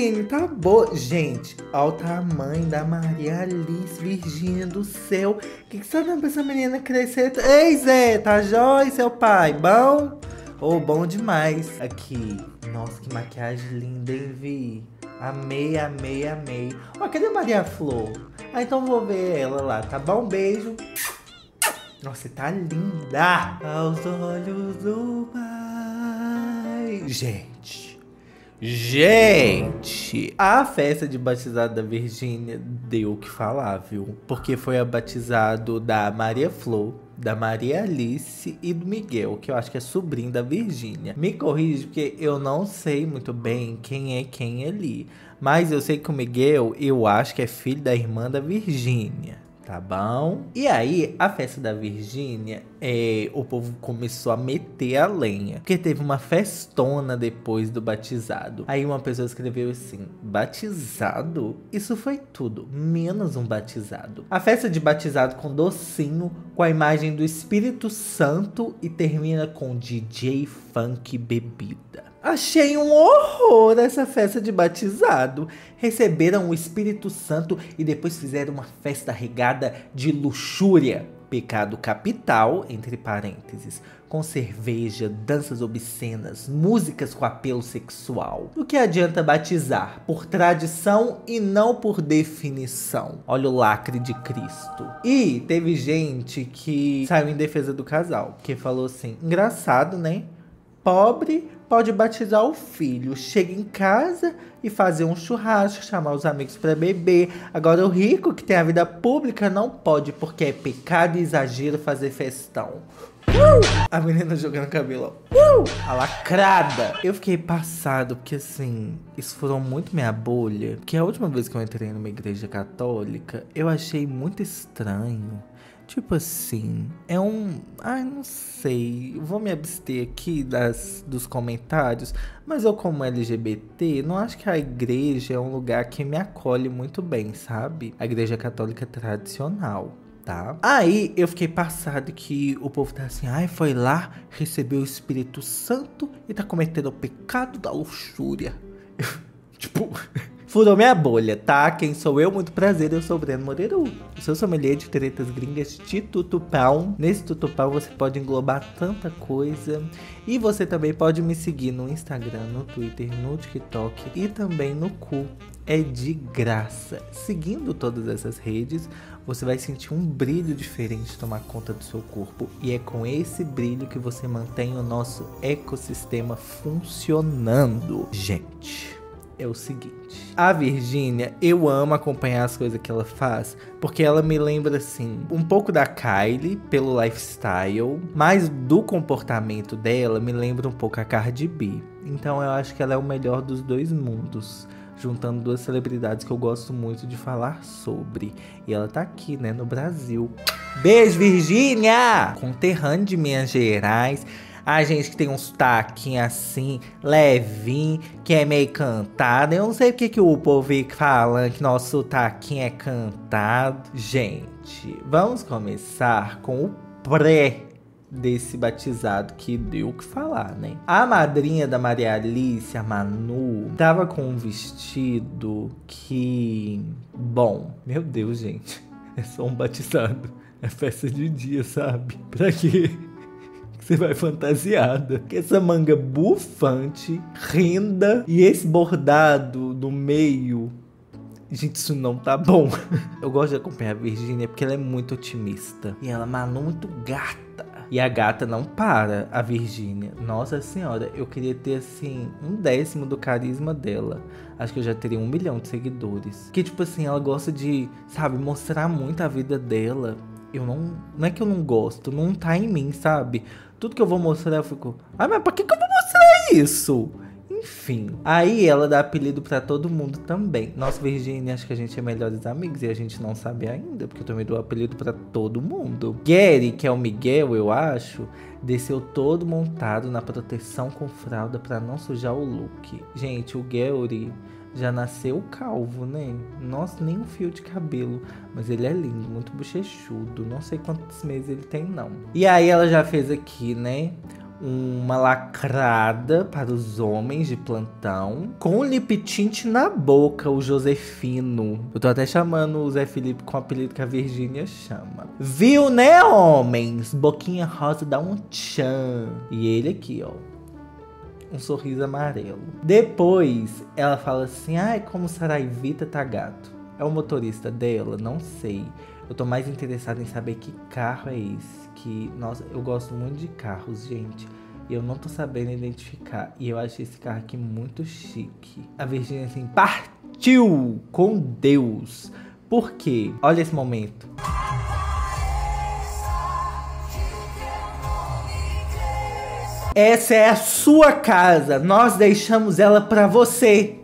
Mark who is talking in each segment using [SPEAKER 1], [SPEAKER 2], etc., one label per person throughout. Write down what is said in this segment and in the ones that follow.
[SPEAKER 1] Virgínia, tá boa. Gente, olha o tamanho da Maria Alice, Virgínia do céu. O que, que você tá dando pra essa menina crescer? Ei, Zé, tá jóia, seu pai? Bom? Ô, oh, bom demais. Aqui. Nossa, que maquiagem linda, hein, Vi? Amei, amei, amei. Ó, cadê a Maria Flor? Ah, então vou ver ela lá, tá bom? Beijo. Nossa, você tá linda! Aos olhos do pai. Gente. Gente, a festa de batizado da Virgínia deu o que falar, viu? Porque foi a batizado da Maria Flor, da Maria Alice e do Miguel, que eu acho que é sobrinho da Virgínia. Me corrige, porque eu não sei muito bem quem é quem ali. Mas eu sei que o Miguel, eu acho que é filho da irmã da Virgínia tá bom? E aí, a festa da Virgínia, é, o povo começou a meter a lenha. Porque teve uma festona depois do batizado. Aí uma pessoa escreveu assim: batizado? Isso foi tudo, menos um batizado. A festa de batizado com docinho, com a imagem do Espírito Santo e termina com DJ funk bebida. Achei um horror essa festa de batizado. Receberam o Espírito Santo e depois fizeram uma festa regada de luxúria. Pecado capital, entre parênteses, com cerveja, danças obscenas, músicas com apelo sexual. O que adianta batizar? Por tradição e não por definição. Olha o lacre de Cristo. E teve gente que saiu em defesa do casal, que falou assim: engraçado, né? Pobre pode batizar o filho. Chega em casa e fazer um churrasco, chamar os amigos para beber. Agora, o rico que tem a vida pública não pode, porque é pecado e exagero fazer festão. Uh! A menina jogando cabelo, uh! A lacrada. Eu fiquei passado, porque assim, isso foram muito minha bolha. Porque a última vez que eu entrei numa igreja católica, eu achei muito estranho Tipo assim, é um. Ai, não sei. Vou me abster aqui das, dos comentários. Mas eu, como LGBT, não acho que a igreja é um lugar que me acolhe muito bem, sabe? A igreja católica tradicional. Tá? Aí eu fiquei passado que o povo tá assim, ai, foi lá, recebeu o Espírito Santo e tá cometendo o pecado da luxúria. tipo, Furou minha bolha, tá? Quem sou eu? Muito prazer, eu sou o Breno Moreiro. Eu sou sommelier de tretas gringas de tutupão. Nesse tutupão você pode englobar tanta coisa. E você também pode me seguir no Instagram, no Twitter, no TikTok e também no cu. É de graça. Seguindo todas essas redes, você vai sentir um brilho diferente tomar conta do seu corpo. E é com esse brilho que você mantém o nosso ecossistema funcionando. Gente é o seguinte. A Virgínia, eu amo acompanhar as coisas que ela faz, porque ela me lembra assim, um pouco da Kylie pelo lifestyle, mas do comportamento dela me lembra um pouco a Cardi B. Então eu acho que ela é o melhor dos dois mundos juntando duas celebridades que eu gosto muito de falar sobre. E ela tá aqui, né, no Brasil. Beijo, Virgínia! Conterrâneo de Minas Gerais. A gente que tem um sotaque assim, levinho, que é meio cantado. Eu não sei porque que o povo fica falando que nosso sotaque é cantado. Gente, vamos começar com o pré desse batizado que deu o que falar, né? A madrinha da Maria Alice, a Manu, tava com um vestido que. Bom, meu Deus, gente. É só um batizado. É festa de dia, sabe? Pra quê? Você vai fantasiada. Que essa manga bufante, renda e esse bordado no meio. Gente, isso não tá bom. Eu gosto de acompanhar a Virgínia porque ela é muito otimista. E ela, Manu, muito gata. E a gata não para, a Virgínia. Nossa senhora, eu queria ter assim um décimo do carisma dela. Acho que eu já teria um milhão de seguidores. Que tipo assim, ela gosta de, sabe, mostrar muito a vida dela. Eu não. Não é que eu não gosto, não tá em mim, sabe? Tudo que eu vou mostrar, eu fico. Ah, mas pra que, que eu vou mostrar isso? Enfim. Aí ela dá apelido para todo mundo também. Nossa, Virginia, acho que a gente é melhores amigos e a gente não sabe ainda, porque eu também dou apelido para todo mundo. Gary, que é o Miguel, eu acho, desceu todo montado na proteção com fralda para não sujar o look. Gente, o Gary já nasceu calvo, né? Nossa, nem um fio de cabelo. Mas ele é lindo, muito bochechudo. Não sei quantos meses ele tem, não. E aí ela já fez aqui, né? uma lacrada para os homens de plantão, com lip tint na boca, o Josefino. Eu tô até chamando o Zé Felipe com o apelido que a Virgínia chama. Viu, né, homens? Boquinha rosa dá um tchan. E ele aqui, ó. Um sorriso amarelo. Depois, ela fala assim: ai, como Saraivita tá gato. É o motorista dela? Não sei. Eu tô mais interessado em saber que carro é esse. Que, nossa, eu gosto muito de carros, gente. E eu não tô sabendo identificar. E eu achei esse carro aqui muito chique. A Virgínia, assim, partiu com Deus. Por quê? Olha esse momento. Essa é a sua casa. Nós deixamos ela para você,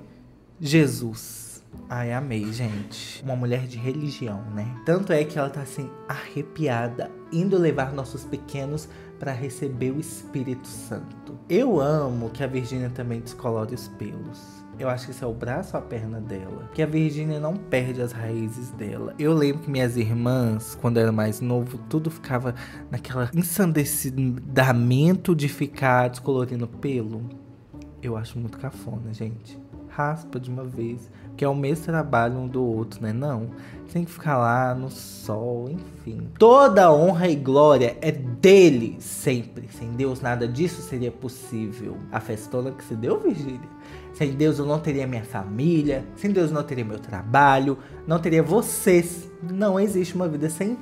[SPEAKER 1] Jesus. Ai, amei, gente. Uma mulher de religião, né? Tanto é que ela tá assim, arrepiada, indo levar nossos pequenos para receber o Espírito Santo. Eu amo que a Virgínia também descolore os pelos. Eu acho que isso é o braço ou a perna dela. Que a Virgínia não perde as raízes dela. Eu lembro que minhas irmãs, quando era mais novo, tudo ficava naquela ensandecidamento de ficar descolorindo pelo. Eu acho muito cafona, gente. Raspa de uma vez que é o mesmo trabalho um do outro, né? Não. Tem que ficar lá no sol, enfim. Toda honra e glória é dele sempre. Sem Deus nada disso seria possível. A festona que se deu, Virgília. Sem Deus eu não teria minha família, sem Deus eu não teria meu trabalho, não teria vocês. Não existe uma vida sem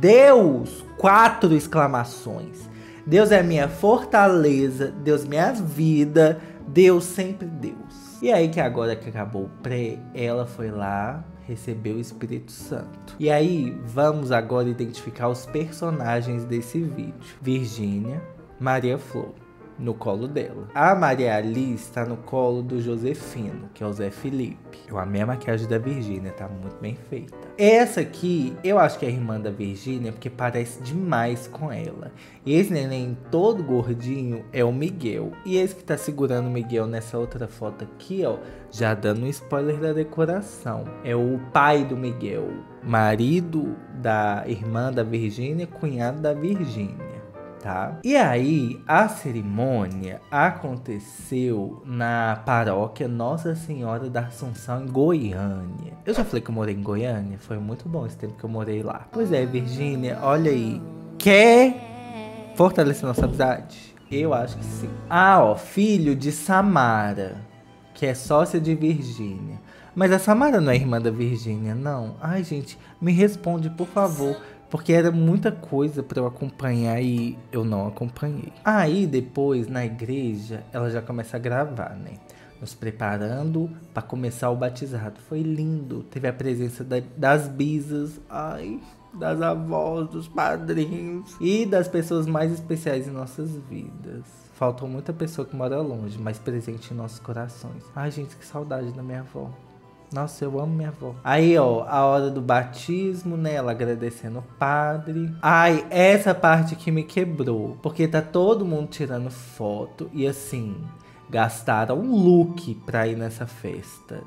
[SPEAKER 1] Deus. Quatro exclamações. Deus é minha fortaleza, Deus minha vida, Deus sempre Deus. E aí que agora que acabou o pré, ela foi lá, recebeu o Espírito Santo. E aí vamos agora identificar os personagens desse vídeo. Virgínia, Maria Flor no colo dela. A Maria Alice está no colo do Josefino, que é o Zé Felipe. Eu amei a maquiagem da Virgínia, tá muito bem feita. Essa aqui, eu acho que é a irmã da Virgínia, porque parece demais com ela. E esse neném todo gordinho é o Miguel. E esse que tá segurando o Miguel nessa outra foto aqui, ó, já dando um spoiler da decoração. É o pai do Miguel, marido da irmã da Virgínia, cunhado da Virgínia tá? E aí, a cerimônia aconteceu na paróquia Nossa Senhora da Assunção, em Goiânia. Eu já falei que eu morei em Goiânia, foi muito bom esse tempo que eu morei lá. Pois é, Virgínia, olha aí. Quer fortalecer nossa amizade? Eu acho que sim. Ah, ó, filho de Samara, que é sócia de Virgínia. Mas a Samara não é irmã da Virgínia, não. Ai, gente, me responde, por favor. Porque era muita coisa para eu acompanhar e eu não acompanhei. Aí depois, na igreja, ela já começa a gravar, né? Nos preparando para começar o batizado. Foi lindo. Teve a presença da, das bisas, ai, das avós, dos padrinhos e das pessoas mais especiais em nossas vidas. Faltou muita pessoa que mora longe, mas presente em nossos corações. Ai, gente, que saudade da minha avó. Nossa, eu amo minha avó. Aí, ó, a hora do batismo, né? Ela agradecendo o padre. Ai, essa parte que me quebrou. Porque tá todo mundo tirando foto e assim, gastaram um look pra ir nessa festa.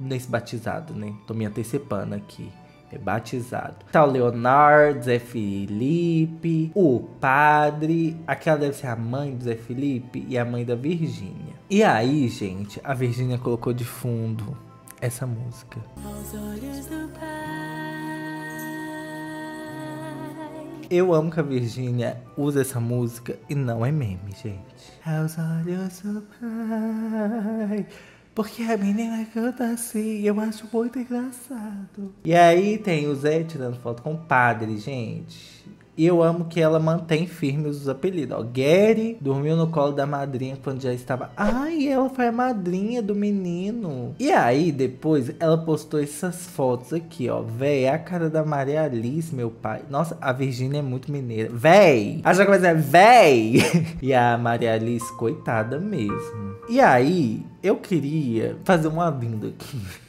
[SPEAKER 1] Nesse batizado, né? Tô me antecipando aqui. É batizado. Tá o Leonardo, Zé Felipe, o padre. Aquela deve ser a mãe do Zé Felipe e a mãe da Virgínia. E aí, gente, a Virgínia colocou de fundo essa música. Eu amo que a Virgínia usa essa música e não é meme, gente. Aos olhos do pai. Porque a menina canta assim, eu acho muito engraçado. E aí tem o Zé tirando foto com o padre, gente. E eu amo que ela mantém firmes os apelidos. Ó, Gary dormiu no colo da madrinha quando já estava. Ai, ela foi a madrinha do menino. E aí, depois, ela postou essas fotos aqui, ó. Véi, é a cara da Maria Alice, meu pai. Nossa, a Virgínia é muito mineira. Véi! A já começa, véi! e a Maria Alice, coitada mesmo. E aí, eu queria fazer uma vinda aqui.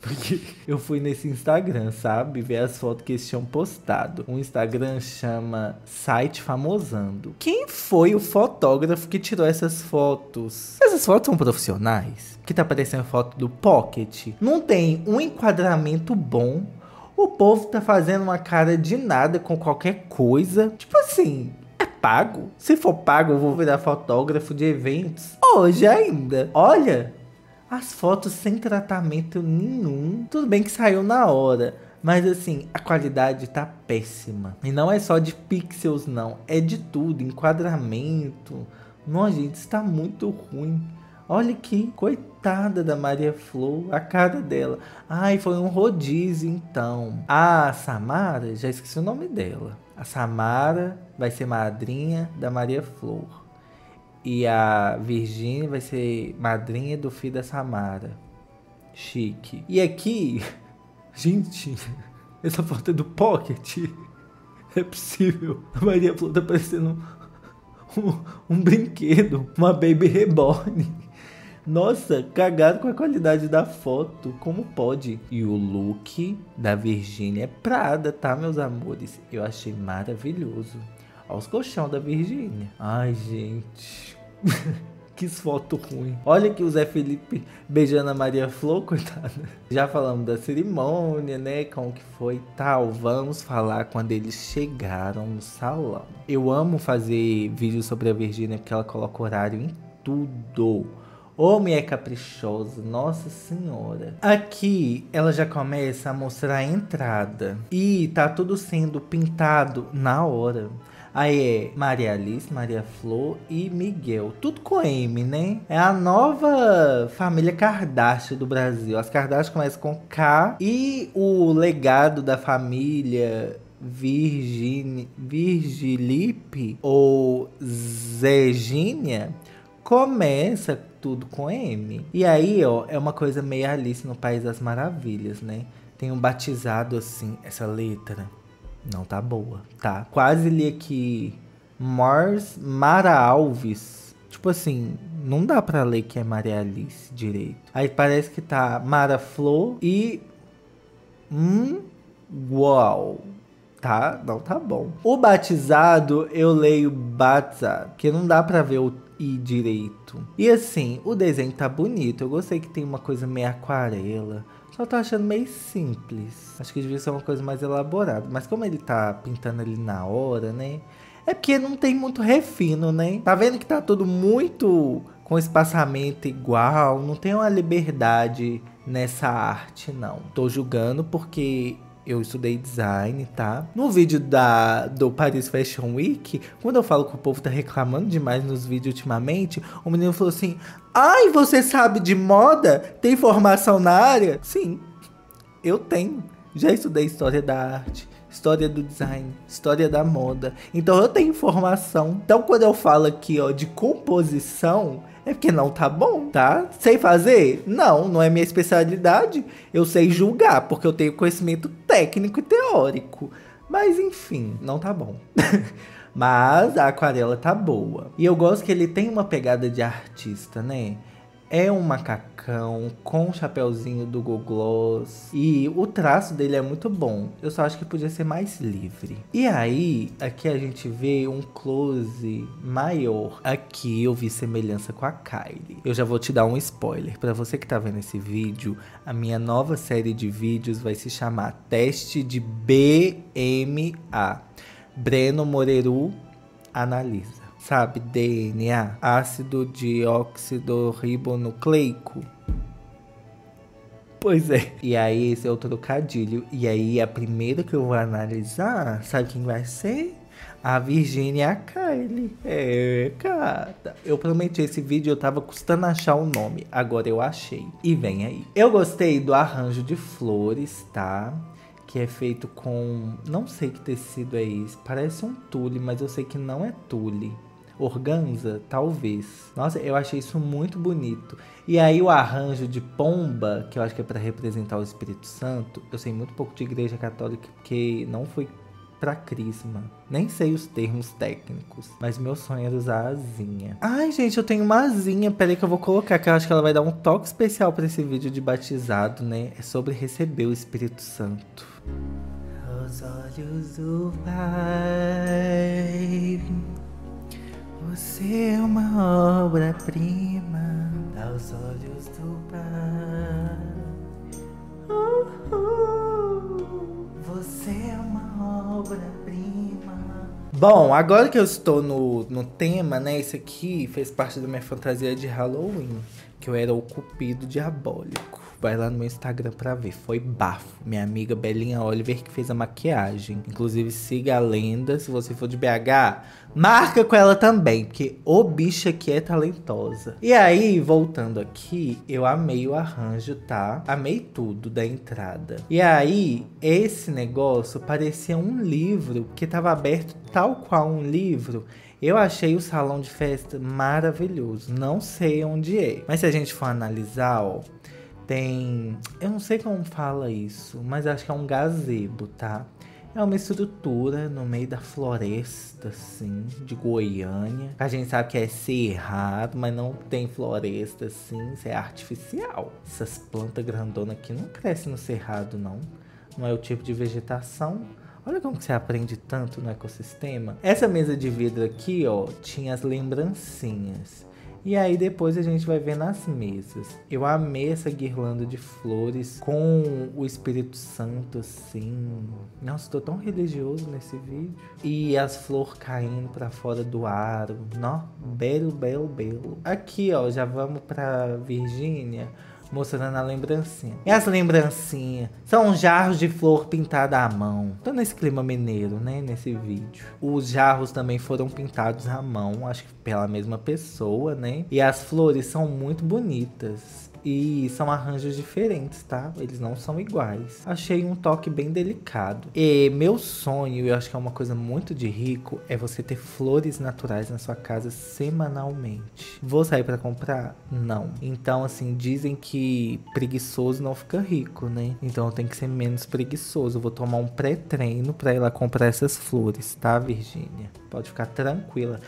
[SPEAKER 1] Porque eu fui nesse Instagram, sabe? Ver as fotos que eles tinham postado. O Instagram chama Site Famosando. Quem foi o fotógrafo que tirou essas fotos? Essas fotos são profissionais? Que tá aparecendo foto do Pocket. Não tem um enquadramento bom. O povo tá fazendo uma cara de nada com qualquer coisa. Tipo assim, é pago? Se for pago, eu vou virar fotógrafo de eventos hoje ainda. Olha, as fotos sem tratamento nenhum. Tudo bem que saiu na hora. Mas assim, a qualidade tá péssima. E não é só de pixels, não. É de tudo. Enquadramento. Nossa, gente, está muito ruim. Olha que coitada da Maria Flor, a cara dela. Ai, foi um rodízio então. A Samara, já esqueci o nome dela. A Samara vai ser madrinha da Maria Flor. E a Virgínia vai ser madrinha do filho da Samara. Chique. E aqui, gente, essa foto é do Pocket. É possível. A Maria Flor tá parecendo um, um brinquedo, uma baby reborn. Nossa, cagado com a qualidade da foto. Como pode? E o look da Virgínia é Prada, tá, meus amores? Eu achei maravilhoso. Olha os colchão da Virgínia. Ai, gente. que foto ruim. Olha que o Zé Felipe beijando a Maria Flor, coitada. Já falamos da cerimônia, né? Como que foi e tal. Vamos falar quando eles chegaram no salão. Eu amo fazer vídeos sobre a Virgínia porque ela coloca horário em tudo. Homem é caprichoso, nossa senhora. Aqui ela já começa a mostrar a entrada. E tá tudo sendo pintado na hora. Aí é Maria Alice, Maria Flor e Miguel. Tudo com M, né? É a nova família Kardashian do Brasil. As Kardashian começam com K. E o legado da família Virgilipe ou Zegínia começa tudo com M. E aí, ó, é uma coisa meio Alice no País das Maravilhas, né? Tem um batizado assim, essa letra não tá boa, tá? Quase li aqui Mars Mara Alves. Tipo assim, não dá pra ler que é Maria Alice direito. Aí parece que tá Mara Flor e. Hum. Uau tá? Não tá bom. O batizado eu leio batizado, que não dá para ver o i direito. E assim, o desenho tá bonito. Eu gostei que tem uma coisa meio aquarela. Só tô achando meio simples. Acho que devia ser uma coisa mais elaborada. Mas como ele tá pintando ali na hora, né? É porque não tem muito refino, né? Tá vendo que tá tudo muito com espaçamento igual. Não tem uma liberdade nessa arte, não. Tô julgando porque eu estudei design, tá? No vídeo da, do Paris Fashion Week, quando eu falo que o povo tá reclamando demais nos vídeos ultimamente, o menino falou assim: Ai, você sabe de moda? Tem formação na área? Sim, eu tenho. Já estudei história da arte, história do design, história da moda. Então eu tenho informação. Então quando eu falo aqui, ó, de composição, é porque não tá bom, tá? Sei fazer? Não, não é minha especialidade. Eu sei julgar, porque eu tenho conhecimento técnico e teórico. Mas enfim, não tá bom. Mas a aquarela tá boa. E eu gosto que ele tem uma pegada de artista, né? é um macacão com um chapéuzinho do Google Gloss. E o traço dele é muito bom. Eu só acho que podia ser mais livre. E aí, aqui a gente vê um close maior. Aqui eu vi semelhança com a Kylie. Eu já vou te dar um spoiler. Para você que tá vendo esse vídeo, a minha nova série de vídeos vai se chamar Teste de BMA. Breno Moreru analisa sabe? DNA, ácido dióxido ribonucleico. Pois é. E aí, esse é o trocadilho. E aí, a primeira que eu vou analisar, sabe quem vai ser? A Virginia Kylie. É, cara. Eu prometi esse vídeo, eu tava custando achar o nome. Agora eu achei. E vem aí. Eu gostei do arranjo de flores, tá? que é feito com. Não sei que tecido é esse. Parece um tule, mas eu sei que não é tule. Organza, talvez. Nossa, eu achei isso muito bonito. E aí o arranjo de pomba, que eu acho que é para representar o Espírito Santo, eu sei muito pouco de igreja católica porque não foi pra crisma. Nem sei os termos técnicos, mas meu sonho era usar a asinha. Ai, gente, eu tenho uma asinha. Peraí que eu vou colocar, que eu acho que ela vai dar um toque especial para esse vídeo de batizado, né? É sobre receber o Espírito Santo. Os olhos do Pai obra-prima aos olhos do Pai. Você é uma obra-prima. Bom, agora que eu estou no, no tema, né? Esse aqui fez parte da minha fantasia de Halloween. Que eu era o cupido diabólico. Vai lá no meu Instagram pra ver. Foi bafo. Minha amiga Belinha Oliver que fez a maquiagem. Inclusive, siga a lenda. Se você for de BH, marca com ela também. Porque o bicho aqui é talentosa. E aí, voltando aqui, eu amei o arranjo, tá? Amei tudo da entrada. E aí, esse negócio parecia um livro que tava aberto tal qual um livro. Eu achei o salão de festa maravilhoso. Não sei onde é. Mas se a gente for analisar, ó, tem. Eu não sei como fala isso, mas acho que é um gazebo, tá? É uma estrutura no meio da floresta, assim, de Goiânia. A gente sabe que é cerrado, mas não tem floresta, assim, isso é artificial. Essas plantas grandonas aqui não crescem no cerrado, não. Não é o tipo de vegetação. Olha como você aprende tanto no ecossistema. Essa mesa de vidro aqui, ó, tinha as lembrancinhas. E aí depois a gente vai ver nas mesas. Eu amei essa guirlanda de flores com o Espírito Santo assim. Nossa, tô tão religioso nesse vídeo. E as flores caindo para fora do aro. Nó, belo, belo, belo. Aqui, ó, já vamos para Virgínia mostrando a lembrancinha. E as lembrancinhas são jarros de flor pintada à mão. Tô nesse clima mineiro, né, nesse vídeo. Os jarros também foram pintados à mão, acho que pela mesma pessoa, né? E as flores são muito bonitas. E são arranjos diferentes, tá? Eles não são iguais. Achei um toque bem delicado. E meu sonho, eu acho que é uma coisa muito de rico, é você ter flores naturais na sua casa semanalmente. Vou sair para comprar? Não. Então, assim, dizem que preguiçoso não fica rico, né? Então eu tenho que ser menos preguiçoso. Eu vou tomar um pré-treino para ir lá comprar essas flores, tá, Virgínia? Pode ficar tranquila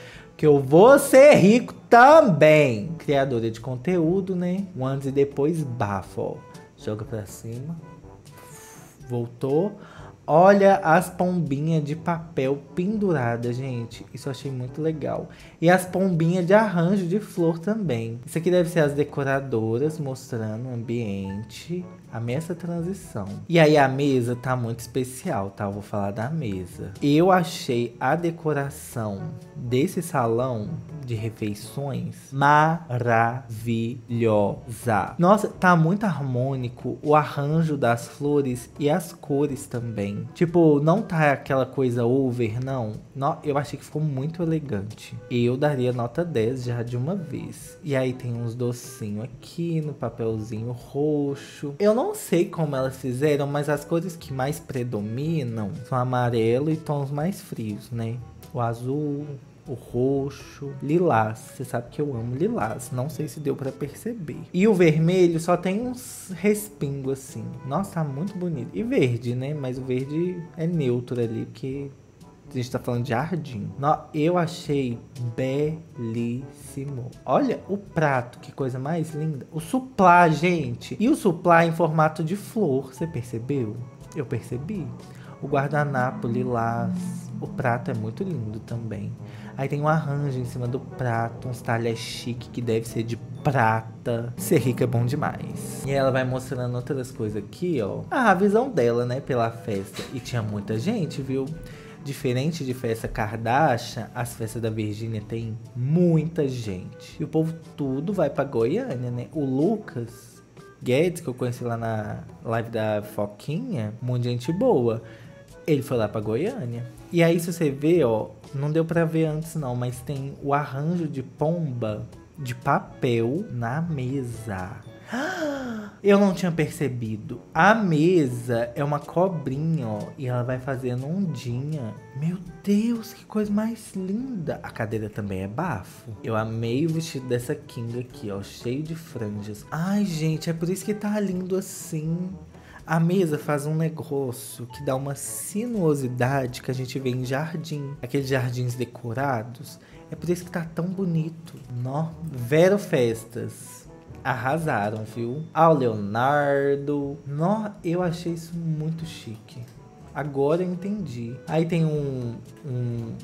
[SPEAKER 1] que eu vou ser rico também. Criadora de conteúdo, né? Um antes e depois bafo. Joga pra cima. Voltou. Olha as pombinhas de papel penduradas, gente. Isso eu achei muito legal. E as pombinhas de arranjo de flor também. Isso aqui deve ser as decoradoras mostrando o ambiente. Amei essa transição. E aí a mesa tá muito especial, tá? Eu vou falar da mesa. Eu achei a decoração desse salão de refeições maravilhosa. Nossa, tá muito harmônico o arranjo das flores e as cores também. Tipo, não tá aquela coisa over, não. não eu achei que ficou muito elegante. Eu daria nota 10 já de uma vez. E aí tem uns docinhos aqui no papelzinho roxo. Eu não sei como elas fizeram, mas as cores que mais predominam são amarelo e tons mais frios, né? O azul, o roxo, lilás. Você sabe que eu amo lilás. Não sei se deu para perceber. E o vermelho só tem uns respingos assim. Nossa, tá muito bonito. E verde, né? Mas o verde é neutro ali, porque a gente tá falando de jardim. Eu achei belíssimo. Olha o prato, que coisa mais linda. O suplá, gente. E o suplá em formato de flor, você percebeu? Eu percebi. O guardanapo lilás. O prato é muito lindo também. Aí tem um arranjo em cima do prato, uns talheres chique que deve ser de prata. Ser rica é bom demais. E ela vai mostrando outras coisas aqui, ó. Ah, a visão dela, né, pela festa. E tinha muita gente, viu? Diferente de festa Kardashian, as festas da Virgínia tem muita gente. E o povo tudo vai pra Goiânia, né? O Lucas Guedes, que eu conheci lá na live da Foquinha, muita gente boa. Ele foi lá pra Goiânia. E aí, se você vê, ó, não deu pra ver antes não, mas tem o arranjo de pomba de papel na mesa. Eu não tinha percebido. A mesa é uma cobrinha, ó. E ela vai fazendo ondinha. Meu Deus, que coisa mais linda. A cadeira também é bafo. Eu amei o vestido dessa King aqui, ó. Cheio de franjas. Ai, gente, é por isso que tá lindo assim. A mesa faz um negócio que dá uma sinuosidade que a gente vê em jardim. Aqueles jardins decorados. É por isso que tá tão bonito. Nó. Vero Festas arrasaram, viu? Ao Leonardo. Nó, eu achei isso muito chique. Agora eu entendi. Aí tem um, um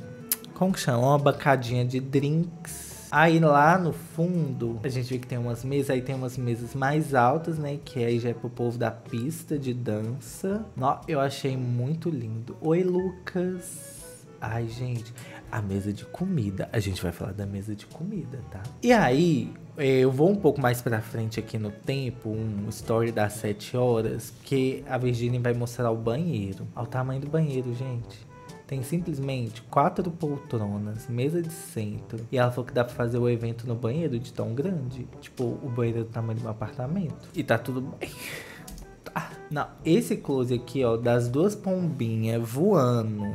[SPEAKER 1] como que chama? Uma bancadinha de drinks. Aí lá no fundo, a gente vê que tem umas mesas, aí tem umas mesas mais altas, né? Que aí já é pro povo da pista de dança. Nó, eu achei muito lindo. Oi, Lucas. Ai, gente, a mesa de comida. A gente vai falar da mesa de comida, tá? E aí, é, eu vou um pouco mais pra frente aqui no tempo, um story das 7 horas, que a Virginia vai mostrar o banheiro. Olha o tamanho do banheiro, gente. Tem simplesmente quatro poltronas, mesa de centro. E ela falou que dá pra fazer o evento no banheiro de tão grande. Tipo, o banheiro do tamanho de um apartamento. E tá tudo bem. Tá. Não, esse close aqui, ó, das duas pombinhas voando.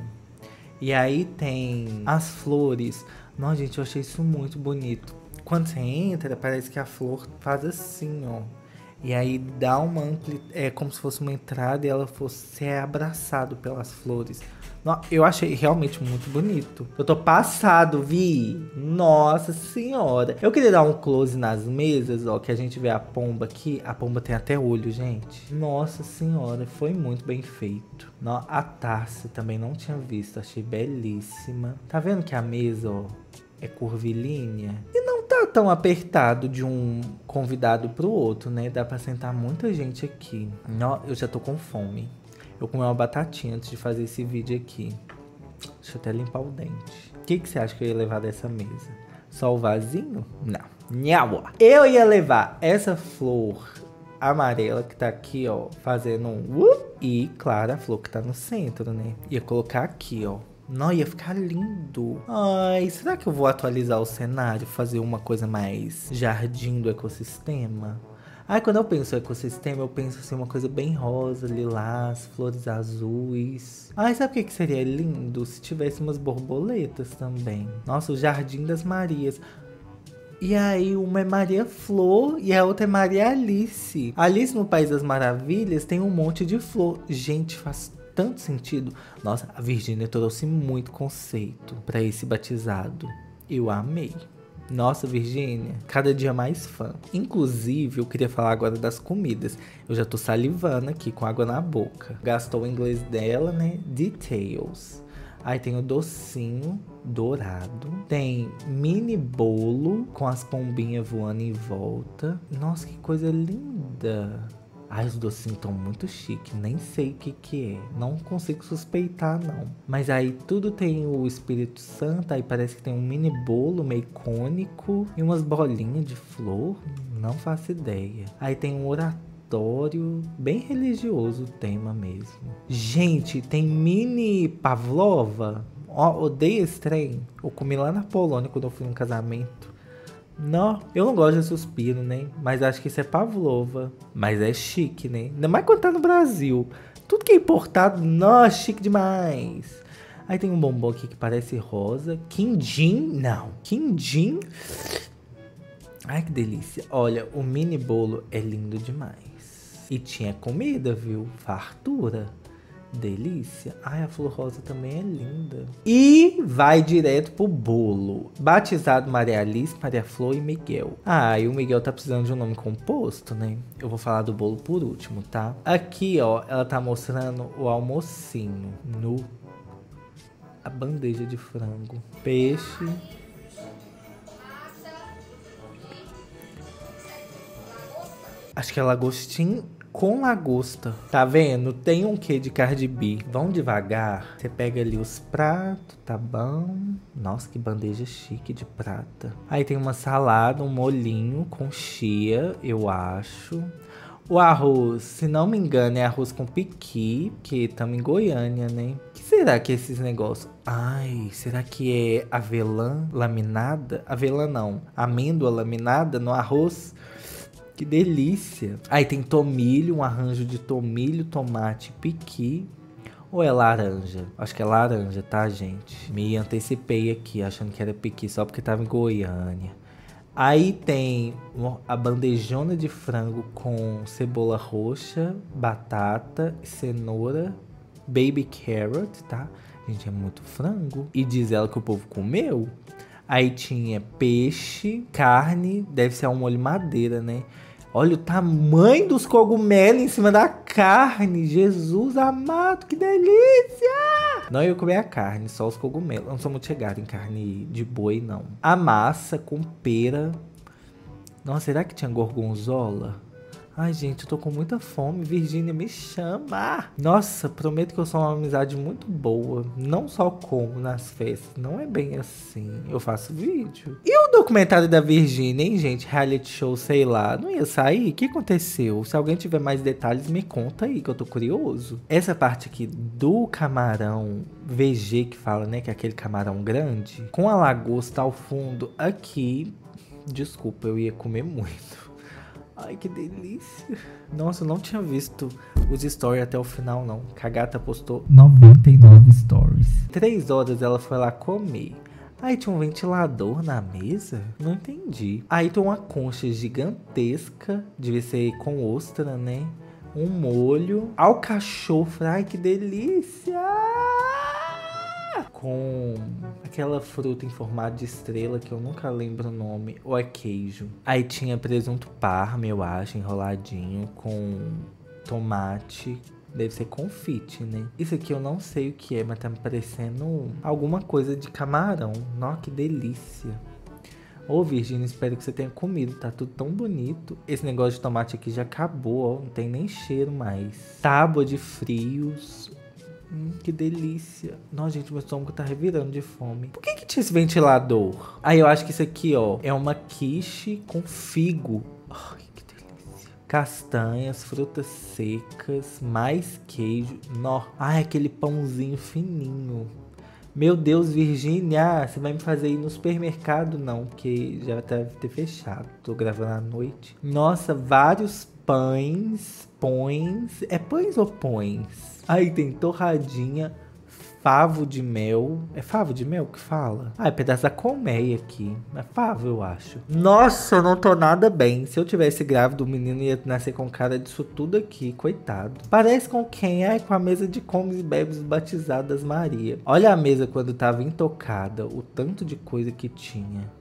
[SPEAKER 1] E aí tem as flores. Nossa, gente, eu achei isso muito bonito. Quando você entra, parece que a flor faz assim, ó. E aí dá uma ampli... É como se fosse uma entrada e ela fosse ser abraçado pelas flores. Eu achei realmente muito bonito. Eu tô passado, Vi. Nossa senhora. Eu queria dar um close nas mesas, ó. Que a gente vê a pomba aqui. A pomba tem até olho, gente. Nossa senhora. Foi muito bem feito. A taça também não tinha visto. Achei belíssima. Tá vendo que a mesa, ó, é curvilínea? E não tá tão apertado de um convidado pro outro, né? Dá pra sentar muita gente aqui. Eu já tô com fome. Eu comi uma batatinha antes de fazer esse vídeo aqui. Deixa eu até limpar o dente. O que, que você acha que eu ia levar dessa mesa? Só o vasinho? Não. Nhaua. Eu ia levar essa flor amarela que tá aqui, ó, fazendo um uh, e, claro, a flor que tá no centro, né? Ia colocar aqui, ó. Não, ia ficar lindo. Ai, será que eu vou atualizar o cenário? Fazer uma coisa mais jardim do ecossistema? Aí quando eu penso ecossistema, eu penso assim, uma coisa bem rosa, lilás, flores azuis. Ai, sabe o que, que seria lindo se tivesse umas borboletas também? Nossa, o Jardim das Marias. E aí, uma é Maria Flor e a outra é Maria Alice. Alice no País das Maravilhas tem um monte de flor. Gente, faz tanto sentido. Nossa, a Virgínia trouxe muito conceito para esse batizado. Eu amei. Nossa, Virgínia, cada dia mais fã. Inclusive, eu queria falar agora das comidas. Eu já tô salivando aqui com água na boca. Gastou o inglês dela, né? Details. Aí tem o docinho dourado. Tem mini bolo com as pombinhas voando em volta. Nossa, que coisa linda. Ai, os docinhos estão muito chique, nem sei o que que é. Não consigo suspeitar, não. Mas aí tudo tem o Espírito Santo, aí parece que tem um mini bolo meio cônico e umas bolinhas de flor. Não faço ideia. Aí tem um oratório bem religioso o tema mesmo. Gente, tem mini pavlova. Ó, odeio esse trem. Eu comi lá na Polônia quando eu fui num casamento. Não, eu não gosto de suspiro, né? Mas acho que isso é pavlova. Mas é chique, né? Ainda mais quando tá no Brasil. Tudo que é importado, nossa, chique demais. Aí tem um bombom aqui que parece rosa. Quindim, não. Quindim. Ai, que delícia. Olha, o mini bolo é lindo demais. E tinha comida, viu? Fartura. Delícia. Ai, a flor rosa também é linda. E vai direto pro bolo. Batizado Maria Alice, Maria Flor e Miguel. Ah, e o Miguel tá precisando de um nome composto, né? Eu vou falar do bolo por último, tá? Aqui, ó, ela tá mostrando o almocinho no a bandeja de frango, peixe, Acho que é lagostim com lagosta. Tá vendo? Tem um quê de Cardi B. Vão devagar. Você pega ali os pratos, tá bom? Nossa, que bandeja chique de prata. Aí tem uma salada, um molinho com chia, eu acho. O arroz, se não me engano, é arroz com piqui, que estamos em Goiânia, né? Que será que é esses negócios? Ai, será que é avelã laminada? Avelã não, amêndoa laminada no arroz? Que delícia. Aí tem tomilho, um arranjo de tomilho, tomate, piqui. Ou é laranja? Acho que é laranja, tá, gente? Me antecipei aqui, achando que era piqui só porque tava em Goiânia. Aí tem a bandejona de frango com cebola roxa, batata, cenoura, baby carrot, tá? Gente, é muito frango. E diz ela que o povo comeu. Aí tinha peixe, carne, deve ser um molho madeira, né? Olha o tamanho dos cogumelos em cima da carne. Jesus amado, que delícia! Não ia comer a carne, só os cogumelos. Não sou muito chegado em carne de boi, não. A massa com pera. Nossa, será que tinha gorgonzola? Ai, gente, eu tô com muita fome. Virgínia, me chama. Nossa, prometo que eu sou uma amizade muito boa. Não só como nas festas. Não é bem assim. Eu faço vídeo. E o documentário da Virgínia, hein, gente? Reality show, sei lá. Não ia sair? O que aconteceu? Se alguém tiver mais detalhes, me conta aí, que eu tô curioso. Essa parte aqui do camarão VG que fala, né? Que é aquele camarão grande. Com a lagosta ao fundo aqui. Desculpa, eu ia comer muito. Ai, que delícia. Nossa, eu não tinha visto os stories até o final, não. A gata postou 99 stories. Três horas ela foi lá comer. Aí tinha um ventilador na mesa? Não entendi. Aí tem uma concha gigantesca, devia ser com ostra, né? Um molho, alcachofra, ai que delícia! Com aquela fruta em formato de estrela que eu nunca lembro o nome, ou é queijo. Aí tinha presunto parma, eu acho, enroladinho com tomate, Deve ser confite, né? Isso aqui eu não sei o que é, mas tá me parecendo alguma coisa de camarão. Nossa, que delícia. Ô, Virgínia, espero que você tenha comido. Tá tudo tão bonito. Esse negócio de tomate aqui já acabou, ó. Não tem nem cheiro mais. Tábua de frios. Hum, que delícia. Nossa, gente, meu estômago tá revirando de fome. Por que que tinha esse ventilador? Aí eu acho que isso aqui, ó, é uma quiche com figo. Ai, que delícia. Castanhas, frutas secas, mais queijo. Nó. Ai, aquele pãozinho fininho. Meu Deus, Virgínia, você vai me fazer ir no supermercado? Não, porque já deve ter fechado. Tô gravando à noite. Nossa, vários pães. Pães. É pães ou pães? Aí tem torradinha, favo de mel. É favo de mel que fala? Ah, é pedaço da colmeia aqui. É favo, eu acho. Nossa, eu não tô nada bem. Se eu tivesse grávido, o menino ia nascer com cara disso tudo aqui, coitado. Parece com quem? É com a mesa de comes e bebes batizadas Maria. Olha a mesa quando tava intocada, o tanto de coisa que tinha.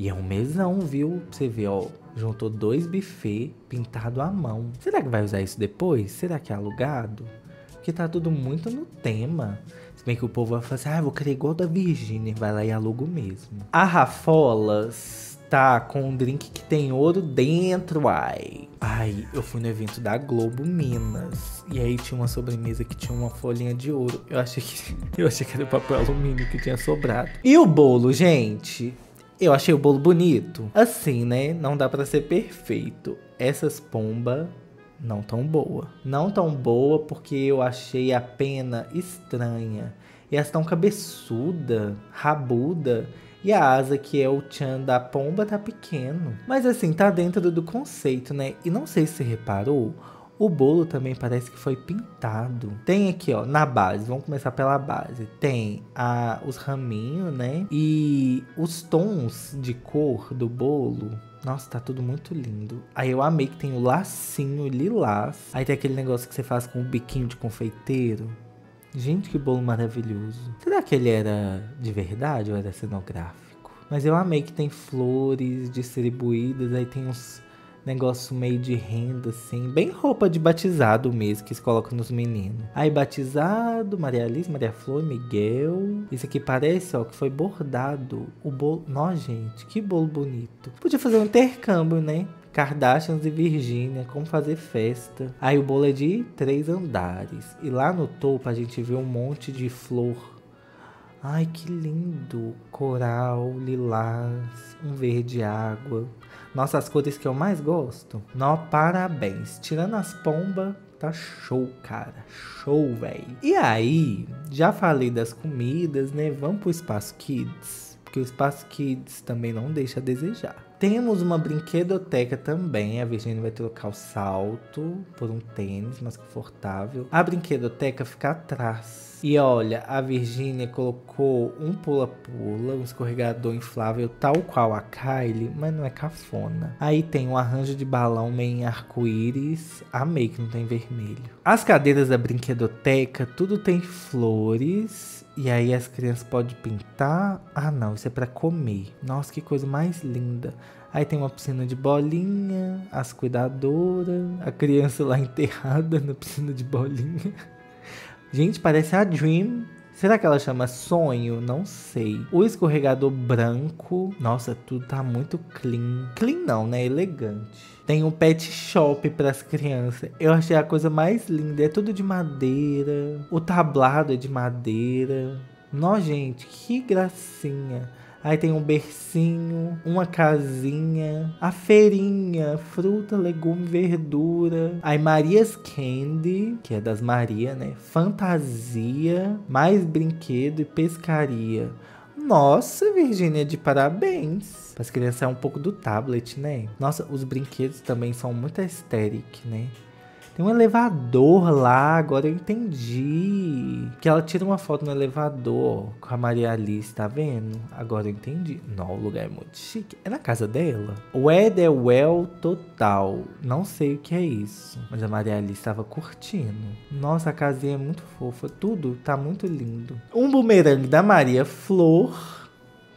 [SPEAKER 1] E é um mesão, viu? Você vê, ó. Juntou dois buffet pintado à mão. Será que vai usar isso depois? Será que é alugado? Porque tá tudo muito no tema. Se bem que o povo vai falar assim, ah, vou querer igual da Virgínia. Vai lá e aluga mesmo. A Rafolas tá com um drink que tem ouro dentro, ai. Ai, eu fui no evento da Globo Minas. E aí tinha uma sobremesa que tinha uma folhinha de ouro. Eu achei que, eu achei que era papel alumínio que tinha sobrado. E o bolo, gente? Eu achei o bolo bonito. Assim, né? Não dá para ser perfeito. Essas pombas não tão boa. Não tão boa porque eu achei a pena estranha. E elas tão cabeçuda, rabuda. E a asa, que é o tchan da pomba, tá pequeno. Mas assim, tá dentro do conceito, né? E não sei se reparou, o bolo também parece que foi pintado. Tem aqui, ó, na base, vamos começar pela base. Tem a, os raminhos, né? E os tons de cor do bolo nossa, tá tudo muito lindo. Aí eu amei que tem o lacinho lilás. Aí tem aquele negócio que você faz com o biquinho de confeiteiro. Gente, que bolo maravilhoso. Será que ele era de verdade ou era cenográfico? Mas eu amei que tem flores distribuídas. Aí tem uns negócio meio de renda, assim, bem roupa de batizado mesmo, que se coloca nos meninos. Aí, batizado, Maria Alice, Maria Flor, Miguel. Isso aqui parece, ó, que foi bordado. O bolo. Nossa, gente, que bolo bonito. Podia fazer um intercâmbio, né? Kardashians e Virgínia, como fazer festa. Aí o bolo é de três andares. E lá no topo a gente vê um monte de flor. Ai, que lindo! Coral, lilás, um verde água. Nossa, as cores que eu mais gosto. Nó, parabéns. Tirando as pombas, tá show, cara. Show, velho. E aí, já falei das comidas, né? Vamos pro Espaço Kids. Porque o Espaço Kids também não deixa a desejar. Temos uma brinquedoteca também. A Virginia vai trocar o salto por um tênis mais confortável. A brinquedoteca fica atrás e olha, a Virgínia colocou um pula-pula, um escorregador inflável, tal qual a Kylie, mas não é cafona. Aí tem um arranjo de balão meio em arco-íris. Amei que não tem vermelho. As cadeiras da brinquedoteca, tudo tem flores. E aí as crianças podem pintar. Ah, não, isso é para comer. Nossa, que coisa mais linda. Aí tem uma piscina de bolinha, as cuidadoras, a criança lá enterrada na piscina de bolinha. Gente, parece a Dream Será que ela chama sonho? Não sei. O escorregador branco. Nossa, tudo tá muito clean. Clean não, né? Elegante. Tem um pet shop para as crianças. Eu achei a coisa mais linda. É tudo de madeira. O tablado é de madeira. Nó, gente, que gracinha. Aí tem um bercinho, uma casinha, a feirinha, fruta, legume, verdura. Aí Marias Candy, que é das Maria, né? Fantasia, mais brinquedo e pescaria. Nossa, Virgínia, de parabéns. Para as crianças é um pouco do tablet, né? Nossa, os brinquedos também são muito estéricos, né? Tem um elevador lá, agora eu entendi. Que ela tira uma foto no elevador com a Maria Alice, tá vendo? Agora eu entendi. Não, o lugar é muito chique. É na casa dela. Weatherwell total. Não sei o que é isso. Mas a Maria Alice estava curtindo. Nossa, a casinha é muito fofa. Tudo tá muito lindo. Um bumerangue da Maria Flor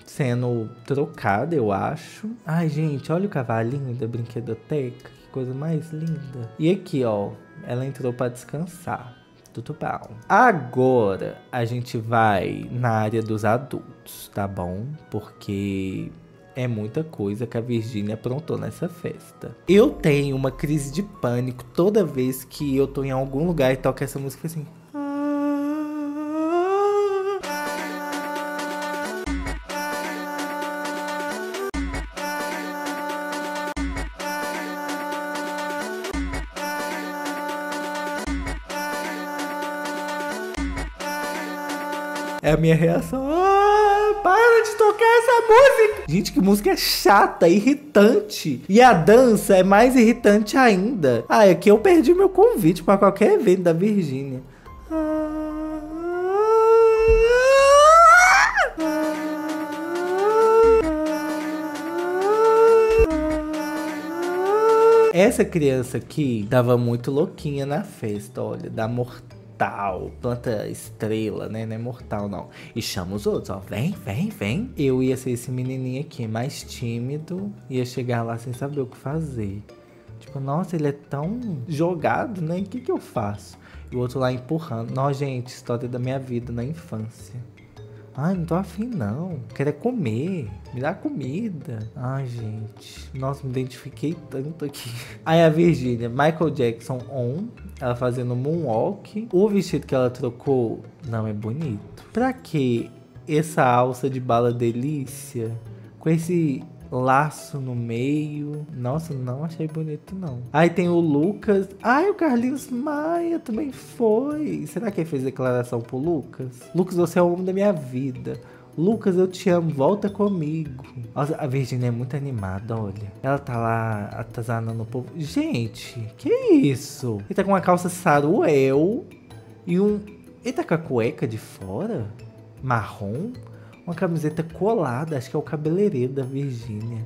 [SPEAKER 1] sendo trocado, eu acho. Ai, gente, olha o cavalinho da brinquedoteca coisa mais linda. E aqui, ó, ela entrou para descansar. Tudo bom. Agora a gente vai na área dos adultos, tá bom? Porque é muita coisa que a Virgínia aprontou nessa festa. Eu tenho uma crise de pânico toda vez que eu tô em algum lugar e toca essa música assim. A minha reação. Ah, para de tocar essa música! Gente, que música chata, irritante. E a dança é mais irritante ainda. Ah, é que eu perdi meu convite para qualquer evento da Virgínia. Essa criança aqui tava muito louquinha na festa, olha, da mortal mortal, planta estrela, né? Não é mortal, não. E chama os outros, ó. Vem, vem, vem. Eu ia ser esse menininho aqui, mais tímido, ia chegar lá sem saber o que fazer. Tipo, nossa, ele é tão jogado, né? O que que eu faço? E o outro lá empurrando. Nossa, gente, história da minha vida na infância. Ai, não tô afim não. Quero é comer. Me dá comida. Ai, gente. Nossa, me identifiquei tanto aqui. Aí a Virgínia, Michael Jackson on. Ela fazendo moonwalk. O vestido que ela trocou não é bonito. Pra que essa alça de bala delícia? Com esse laço no meio. Nossa, não achei bonito, não. Aí tem o Lucas. Ai, o Carlinhos Maia também foi. Será que ele fez declaração pro Lucas? Lucas, você é o homem da minha vida. Lucas, eu te amo, volta comigo. Nossa, a Virgínia é muito animada, olha. Ela tá lá atazanando o povo. Gente, que isso? Ele tá com uma calça saruel e um. Ele tá com a cueca de fora? Marrom? Uma camiseta colada, acho que é o cabeleireiro da Virgínia.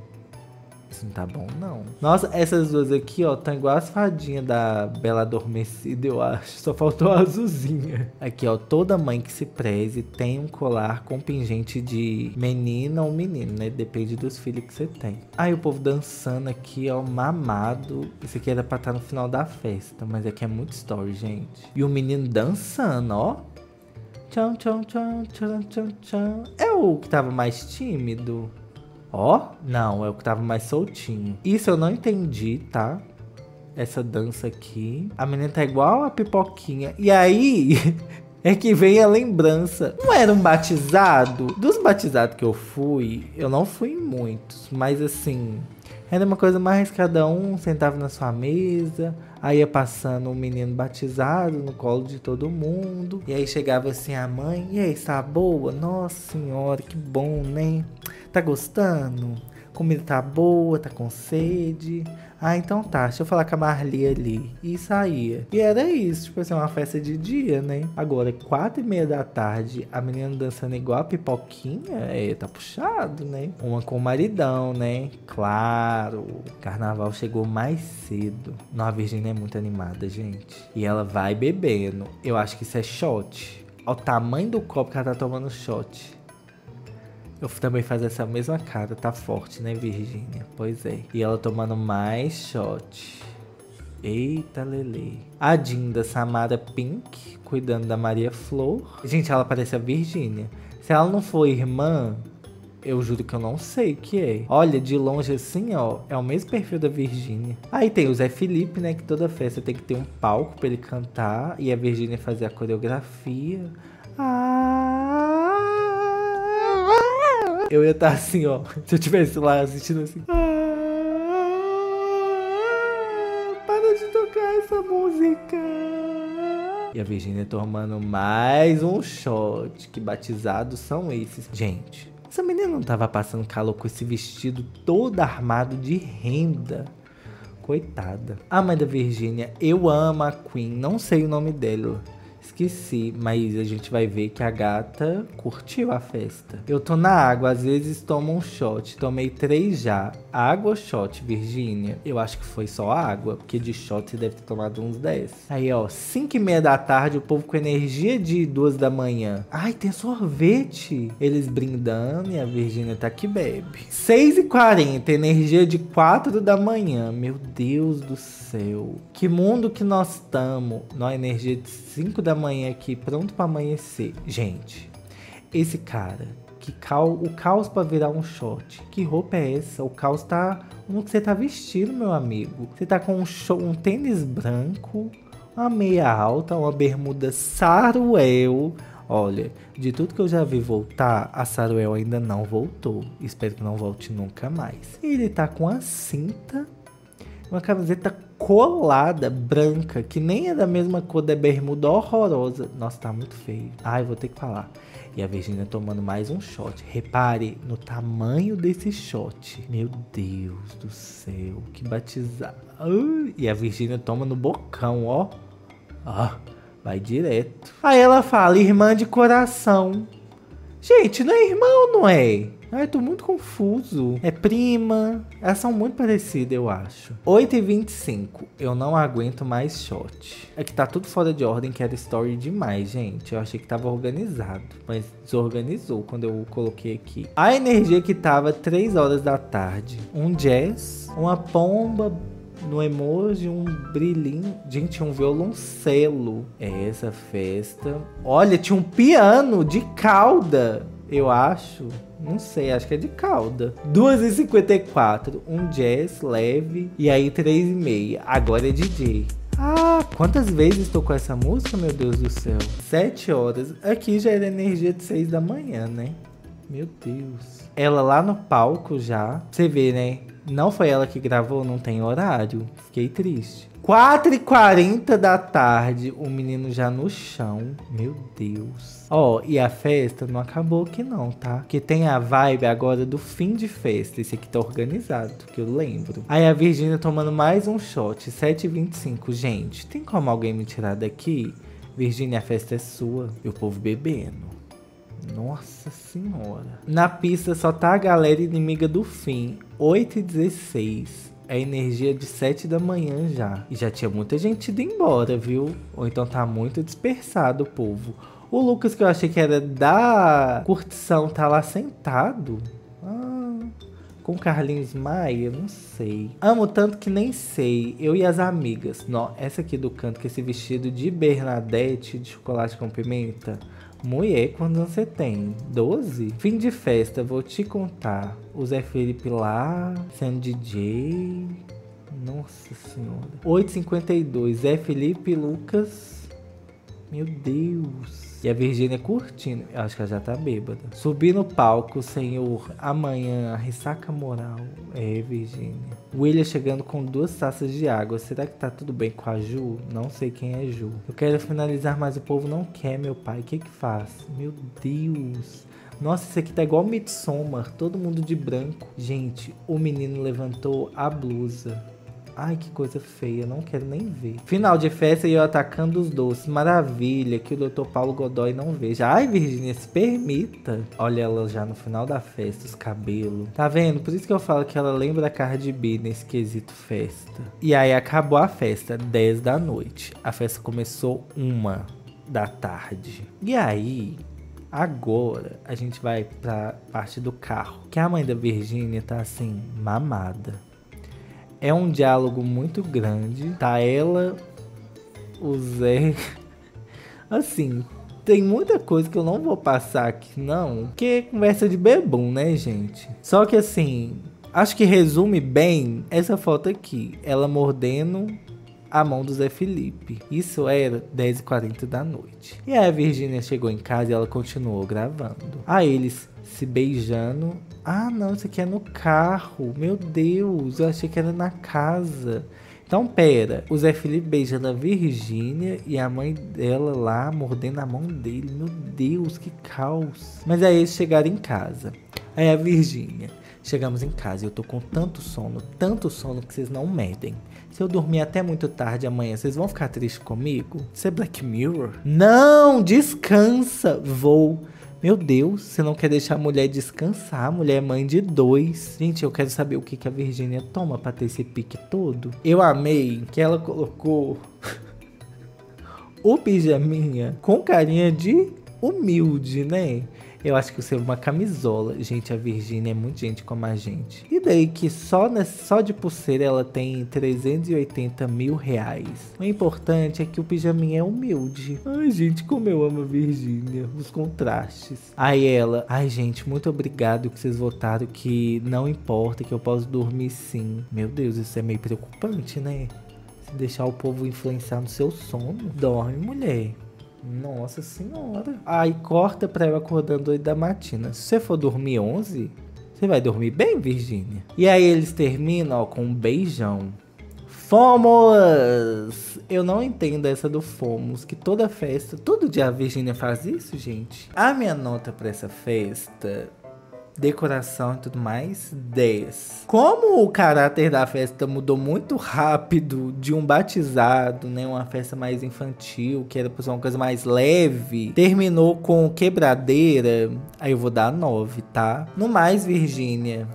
[SPEAKER 1] Isso não tá bom, não. Nossa, essas duas aqui, ó, estão igual as fadinhas da Bela Adormecida, eu acho. Só faltou a azulzinha. Aqui, ó, toda mãe que se preze tem um colar com pingente de menina ou menino, né? Depende dos filhos que você tem. Aí o povo dançando aqui, ó, mamado. Isso aqui era pra estar no final da festa, mas aqui é muito story, gente. E o menino dançando, ó. Tchau, tchau, tchau, tchau, tchau, tchau. É o que tava mais tímido? Ó, não, é o que tava mais soltinho. Isso eu não entendi, tá? Essa dança aqui. A menina tá igual a pipoquinha. E aí, é que vem a lembrança. Não era um batizado? Dos batizados que eu fui, eu não fui em muitos, mas assim, era uma coisa mais cada um sentava na sua mesa, Aí ia passando um menino batizado no colo de todo mundo. E aí chegava assim a mãe, e aí, está boa? Nossa senhora, que bom, né? Tá gostando? Comida tá boa, tá com sede? Ah, então tá, deixa eu falar com a Marli ali. E saía. E era isso, tipo assim, uma festa de dia, né? Agora, quatro e meia da tarde, a menina dançando igual a pipoquinha, é, tá puxado, né? Uma com o maridão, né? Claro, carnaval chegou mais cedo. Não, a Virgínia é muito animada, gente. E ela vai bebendo. Eu acho que isso é shot. Olha o tamanho do copo que ela tá tomando shot. Eu também faz essa mesma cara, tá forte, né, Virgínia? Pois é. E ela tomando mais shot. Eita, Lele. A Dinda Samara Pink, cuidando da Maria Flor. Gente, ela parece a Virgínia. Se ela não for irmã, eu juro que eu não sei o que é. Olha, de longe assim, ó, é o mesmo perfil da Virgínia. Aí tem o Zé Felipe, né? Que toda festa tem que ter um palco pra ele cantar e a Virgínia fazer a coreografia. Ah, eu ia estar assim, ó. Se eu tivesse lá assistindo assim. Ah, para de tocar essa música. E a Virgínia tomando mais um shot. Que batizados são esses? Gente, essa menina não tava passando calor com esse vestido todo armado de renda. Coitada. A mãe da Virgínia, eu amo a Queen, não sei o nome dela. Esqueci, mas a gente vai ver que a gata curtiu a festa. Eu tô na água, às vezes tomo um shot. Tomei três já. Água shot, Virgínia? Eu acho que foi só água, porque de shot você deve ter tomado uns 10. Aí, ó, 5 e meia da tarde, o povo com energia de duas da manhã. Ai, tem sorvete. Eles brindando e a Virgínia tá que bebe. 6 e 40, energia de 4 da manhã. Meu Deus do céu. Que mundo que nós estamos. Nós, energia de 5 da manhã aqui, pronto para amanhecer. Gente, esse cara, que cal, o caos para virar um short. Que roupa é essa? O caos tá que você tá vestido, meu amigo. Você tá com um, show, um tênis branco, uma meia alta, uma bermuda saruel. Olha, de tudo que eu já vi voltar, a Saruel ainda não voltou. Espero que não volte nunca mais. Ele tá com a cinta, uma camiseta colada, branca, que nem é da mesma cor da bermuda horrorosa. Nossa, tá muito feio. Ai, vou ter que falar. E a Virgínia tomando mais um shot. Repare no tamanho desse shot. Meu Deus do céu, que batizado. E a Virgínia toma no bocão, ó. Ó, vai direto. Aí ela fala, irmã de coração. Gente, não é irmã ou não é? Ai, tô muito confuso. É prima. Elas são muito parecidas, eu acho. 8h25. Eu não aguento mais shot. É que tá tudo fora de ordem, que era story demais, gente. Eu achei que tava organizado. Mas desorganizou quando eu coloquei aqui. A energia que tava 3 horas da tarde. Um jazz, uma pomba no emoji um brilhinho. Gente, um violoncelo. É essa festa. Olha, tinha um piano de cauda, eu acho. Não sei, acho que é de cauda. 2h54, um jazz leve. E aí 3h30. Agora é DJ. Ah, quantas vezes estou com essa música, meu Deus do céu? 7 horas. Aqui já era energia de 6 da manhã, né? Meu Deus. Ela lá no palco já. Você vê, né? Não foi ela que gravou, não tem horário. Fiquei triste. 4h40 da tarde, o menino já no chão. Meu Deus. Ó, oh, e a festa não acabou aqui não, tá? Que tem a vibe agora do fim de festa. Esse aqui tá organizado, que eu lembro. Aí a Virgínia tomando mais um shot, 7h25. Gente, tem como alguém me tirar daqui? Virgínia, a festa é sua. E o povo bebendo. Nossa senhora. Na pista só tá a galera inimiga do fim. 8 e 16 é energia de 7 da manhã já. E já tinha muita gente indo embora, viu? Ou então tá muito dispersado o povo. O Lucas, que eu achei que era da curtição, tá lá sentado. Ah, com Carlinhos Maia, não sei. Amo tanto que nem sei. Eu e as amigas. Não, essa aqui do canto, com esse vestido de Bernadette de chocolate com pimenta. Mulher, quando você tem 12? Fim de festa, vou te contar. O Zé Felipe lá, sendo DJ. Nossa senhora. 8h52, Zé Felipe Lucas. Meu Deus. E a Virgínia curtindo. Eu acho que ela já tá bêbada. Subir no palco, Senhor. Amanhã, ressaca moral. É, Virgínia. William chegando com duas taças de água. Será que tá tudo bem com a Ju? Não sei quem é Ju. Eu quero finalizar, mas o povo não quer, meu pai. O que que faz? Meu Deus. Nossa, esse aqui tá igual Midsommar. Todo mundo de branco. Gente, o menino levantou a blusa. Ai, que coisa feia, não quero nem ver. Final de festa e eu atacando os doces. Maravilha, que o Dr. Paulo Godoy não veja. Ai, Virginia, se permita. Olha ela já no final da festa, os cabelos. Tá vendo? Por isso que eu falo que ela lembra a Cardi B nesse quesito festa. E aí acabou a festa, 10 da noite. A festa começou uma da tarde. E aí, Agora a gente vai pra parte do carro. Que a mãe da Virgínia tá assim, mamada É um diálogo muito grande. Tá ela, o Zé. Assim, tem muita coisa que eu não vou passar aqui, não. Que é conversa de bebum, né, gente? Só que assim, acho que resume bem essa foto aqui. Ela mordendo a mão do Zé Felipe. Isso era 10h40 da noite. E aí a Virgínia chegou em casa e ela continuou gravando. Aí eles se beijando. Ah, não, isso aqui é no carro. Meu Deus, eu achei que era na casa. Então, pera, o Zé Felipe beijando a Virgínia e a mãe dela lá mordendo a mão dele. Meu Deus, que caos. Mas aí eles chegaram em casa. Aí a Virgínia, chegamos em casa e eu tô com tanto sono, tanto sono que vocês não medem. Se eu dormir até muito tarde amanhã, vocês vão ficar tristes comigo? Isso é Black Mirror? Não, descansa. Vou. Meu Deus, você não quer deixar a mulher descansar? A mulher é mãe de dois. Gente, eu quero saber o que, que a Virgínia toma pra ter esse pique todo. Eu amei que ela colocou o pijaminha com carinha de humilde, né? Eu acho que você é uma camisola. Gente, a Virgínia é muito gente como a gente. E daí que só, só de pulseira ela tem 380 mil reais. O importante é que o pijaminha é humilde. Ai, gente, como eu amo a Virgínia. Os contrastes. Aí ela, ai, gente, muito obrigado que vocês votaram que não importa, que eu posso dormir sim. Meu Deus, isso é meio preocupante, né? Deixar o povo influenciar no seu sono. Dorme, mulher. Nossa senhora. Aí corta pra ela acordando 8 da matina. Se você for dormir 11, você vai dormir bem, Virgínia. E aí eles terminam ó, com um beijão. Fomos! Eu não entendo essa do Fomos, que toda festa, todo dia a Virgínia faz isso, gente. A minha nota para essa festa decoração e tudo mais, 10. Como o caráter da festa mudou muito rápido de um batizado, né, uma festa mais infantil, que era pra ser uma coisa mais leve, terminou com quebradeira, aí eu vou dar 9, tá? No mais, Virgínia,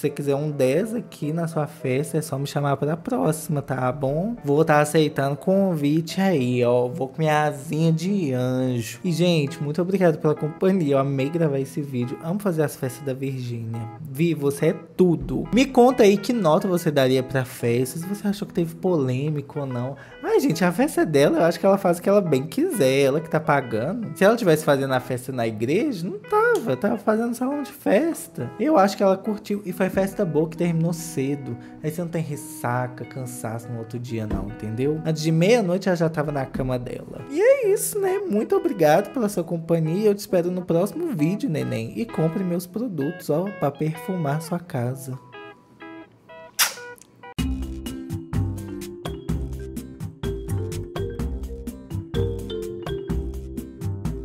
[SPEAKER 1] se você quiser um 10 aqui na sua festa, é só me chamar para a próxima, tá bom? Vou estar tá aceitando convite aí, ó. Vou com minha asinha de anjo. E, gente, muito obrigado pela companhia. Eu amei gravar esse vídeo. Amo fazer as festas da Virgínia. Vi, você é tudo. Me conta aí que nota você daria pra festa. Se você achou que teve polêmico ou não. Ai, gente, a festa é dela. Eu acho que ela faz o que ela bem quiser. Ela que tá pagando. Se ela tivesse fazendo a festa na igreja, não tava. Tava fazendo salão de festa. Eu acho que ela curtiu. E foi festa boa que terminou cedo. Aí você não tem ressaca, cansaço no outro dia, não, entendeu? Antes de meia-noite ela já tava na cama dela. E é isso, né? Muito obrigado pela sua companhia. Eu te espero no próximo vídeo, neném. E compre meus produtos, ó, pra perfumar sua casa.